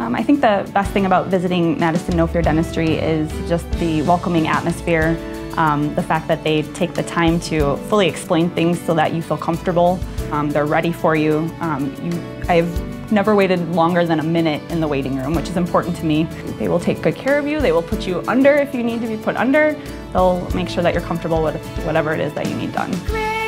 Um, I think the best thing about visiting Madison No Fear Dentistry is just the welcoming atmosphere, um, the fact that they take the time to fully explain things so that you feel comfortable. Um, they're ready for you. Um, you. I've never waited longer than a minute in the waiting room, which is important to me. They will take good care of you. They will put you under if you need to be put under. They'll make sure that you're comfortable with whatever it is that you need done.